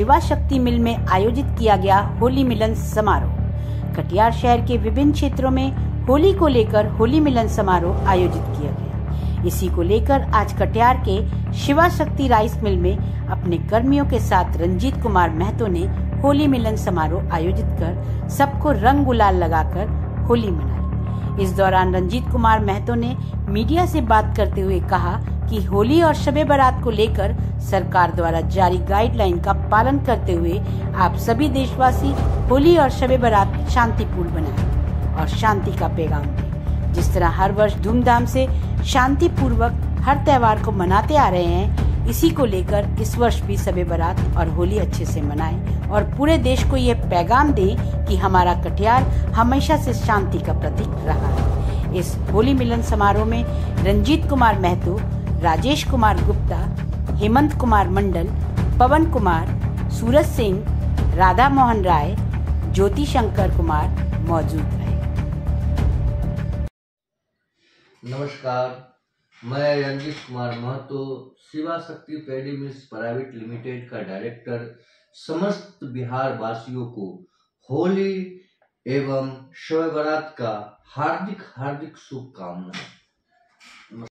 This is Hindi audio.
शिवा शक्ति मिल में आयोजित किया गया होली मिलन समारोह। कटिहार शहर के विभिन्न क्षेत्रों में होली को लेकर होली मिलन समारोह आयोजित किया गया। इसी को लेकर आज कटिहार के शिवा शक्ति राइस मिल में अपने कर्मियों के साथ रंजीत कुमार महतो ने होली मिलन समारोह आयोजित कर सबको रंग गुलाल लगाकर होली मनाई। इस दौरान रंजीत कुमार महतो ने मीडिया से बात करते हुए कहा कि होली और शबे बारात को लेकर सरकार द्वारा जारी गाइडलाइन का पालन करते हुए आप सभी देशवासी होली और शबे बारात शांतिपूर्ण बनाए और शांति का पैगाम दें। जिस तरह हर वर्ष धूमधाम से शांति पूर्वक हर त्योहार को मनाते आ रहे हैं, इसी को लेकर इस वर्ष भी सबे बारात और होली अच्छे से मनाएँ और पूरे देश को ये पैगाम दें कि हमारा कटिहार हमेशा से शांति का प्रतीक रहा है। इस होली मिलन समारोह में रंजीत कुमार महतो राजेश कुमार गुप्ता, हेमंत कुमार मंडल, पवन कुमार, सूरज सिंह, राधा मोहन राय, ज्योति शंकर कुमार मौजूद रहे। नमस्कार, मैं रंजीत कुमार महतो शिवा शक्ति पैडी प्राइवेट लिमिटेड का डायरेक्टर समस्त बिहार वासियों को होली एवं शब बारात का हार्दिक हार्दिक शुभकामनाएँ।